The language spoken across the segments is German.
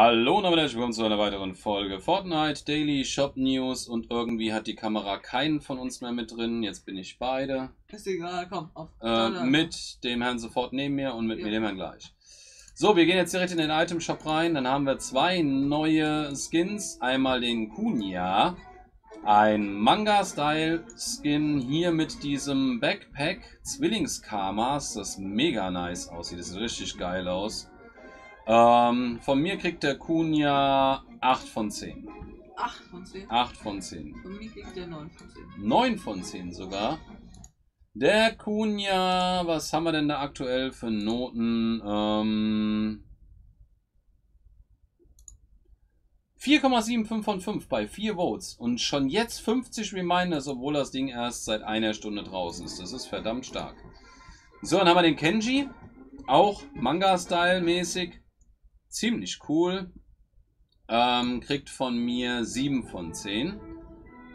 Hallo und herzlich willkommen zu einer weiteren Folge Fortnite Daily Shop News und irgendwie hat die Kamera keinen von uns mehr mit drin. Jetzt bin ich beide. Ist egal, komm. Auf. Äh, mit dem Herrn sofort neben mir und mit ja. mir dem Herrn gleich. So, wir gehen jetzt direkt in den Item Shop rein. Dann haben wir zwei neue Skins. Einmal den Kunia. Ein Manga-Style-Skin hier mit diesem Backpack Zwillingskamas, das mega nice aussieht. Das sieht richtig geil aus. Ähm, von mir kriegt der Kunja 8 von 10. 8 von 10? 8 von 10. Von mir kriegt der 9 von 10. 9 von 10 sogar. Der Kunja, was haben wir denn da aktuell für Noten? Ähm, 4,75 von 5 bei 4 Votes und schon jetzt 50 Reminders, obwohl das Ding erst seit einer Stunde draußen ist. Das ist verdammt stark. So, dann haben wir den Kenji. Auch Manga-Style mäßig. Ziemlich cool. Ähm, kriegt von mir 7 von 10.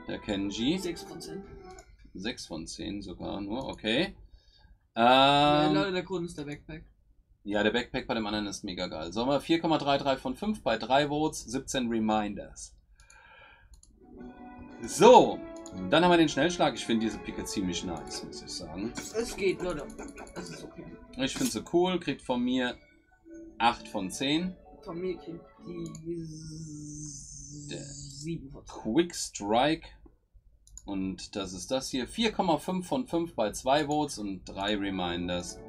Der Kenji. 6 von 10. 6 von 10 sogar nur, okay. Ähm, ja, der Grund ist der Backpack. Ja, der Backpack bei dem anderen ist mega geil. Wir 4,33 von 5 bei 3 Votes, 17 Reminders. So, dann haben wir den Schnellschlag. Ich finde diese Picke ziemlich nice, muss ich sagen. Es geht, Leute. Es ist okay. Ich finde sie cool. Kriegt von mir 8 von 10. Von mir kriegt die 7 von 10. Quick Strike. Und das ist das hier. 4,5 von 5 bei 2 Votes und 3 Reminders.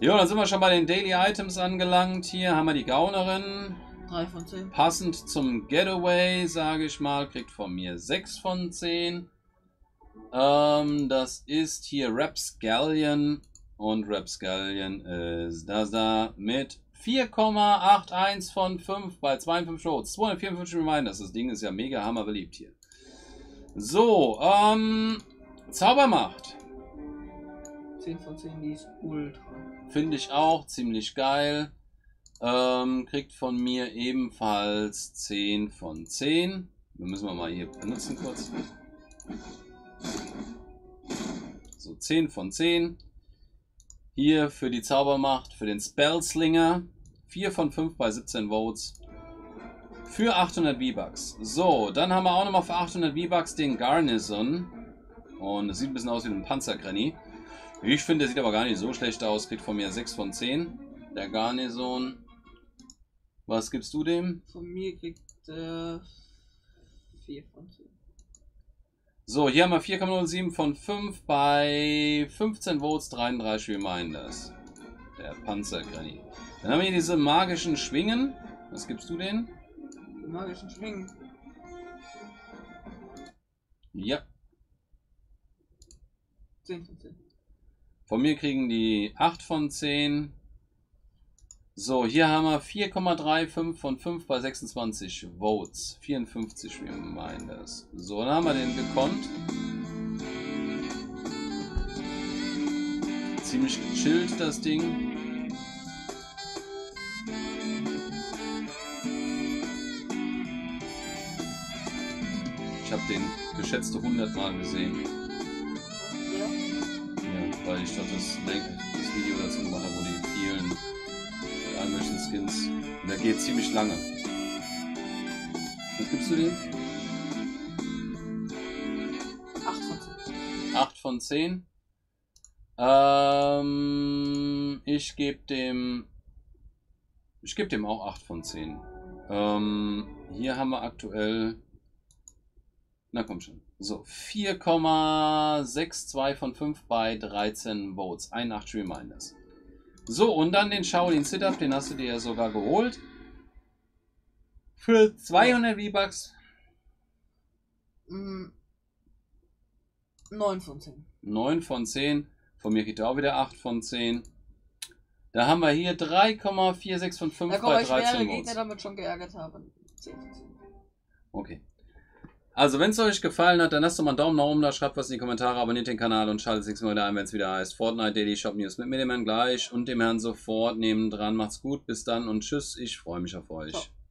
Jo, dann sind wir schon bei den Daily Items angelangt. Hier haben wir die Gaunerin. 3 von 10. Passend zum Getaway, sage ich mal, kriegt von mir 6 von 10. Ähm, das ist hier Rapscallion. Und Rapscallion ist das da mit 4,81 von 5 bei 52 Shows. 254 Reminders. Das Ding ist ja mega hammer beliebt hier. So, ähm, Zaubermacht. 10 von 10, die ist ultra. Finde ich auch ziemlich geil. Ähm, kriegt von mir ebenfalls 10 von 10. Wir müssen wir mal hier benutzen kurz. So, 10 von 10. Hier für die Zaubermacht, für den Spellslinger. 4 von 5 bei 17 Votes. Für 800 V-Bucks. So, dann haben wir auch nochmal für 800 V-Bucks den Garnison. Und es sieht ein bisschen aus wie ein Panzergranny. Ich finde, der sieht aber gar nicht so schlecht aus. Kriegt von mir 6 von 10. Der Garnison. Was gibst du dem? Von mir kriegt er äh, 4 von 10. So, hier haben wir 4,07 von 5 bei 15 Votes, 33 Reminders. Der Panzergranny. Dann haben wir hier diese magischen Schwingen. Was gibst du denen? Magischen Schwingen. Ja. 10 von 10. Von mir kriegen die 8 von 10. So, hier haben wir 4,35 von 5 bei 26 Votes. 54 Reminders. So, dann haben wir den gekonnt. Ziemlich gechillt, das Ding. Ich habe den geschätzte 100 Mal gesehen. Ja. Ja, weil ich doch das, das Video dazu gemacht habe, wo die vielen Skins. Und der geht ziemlich lange. Was gibst du dem? 8 von 10. 8 von 10. Ähm, ich gebe dem. Ich gebe dem auch 8 von 10. Ähm, hier haben wir aktuell. Na komm schon. So, 4,62 von 5 bei 13 Votes. 81 Reminders. So, und dann den Shaolin Sit-Up, den hast du dir ja sogar geholt. Für 200 V-Bucks. 9 von 10. 9 von 10. Von mir er auch wieder 8 von 10. Da haben wir hier 3,46 von 5 ja, bei 13 13 Gegner damit schon geärgert haben. 10 von 10. Okay. Also, wenn es euch gefallen hat, dann lasst doch mal einen Daumen nach oben da, schreibt was in die Kommentare, abonniert den Kanal und schaltet das nächste Mal wieder ein, wenn es wieder heißt Fortnite Daily Shop News mit mir, dem Herrn gleich und dem Herrn sofort nebendran. Macht's gut, bis dann und tschüss, ich freue mich auf euch. Ciao.